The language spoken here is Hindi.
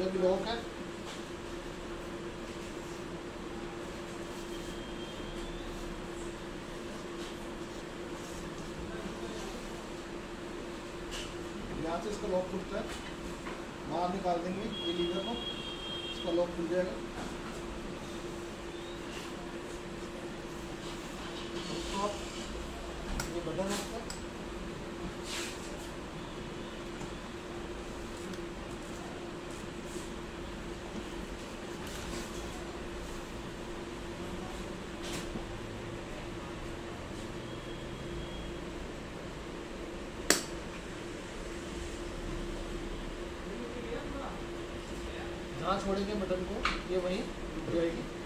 लॉक है। यहाँ से इसका लॉक खुलता है। बाहर निकाल देंगे, ये लीवर को। इसका लॉक खुल जाएगा उसको आप ये बटन है उसका जहाँ छोड़ेंगे बटन को ये वहीं रुक जाएगी।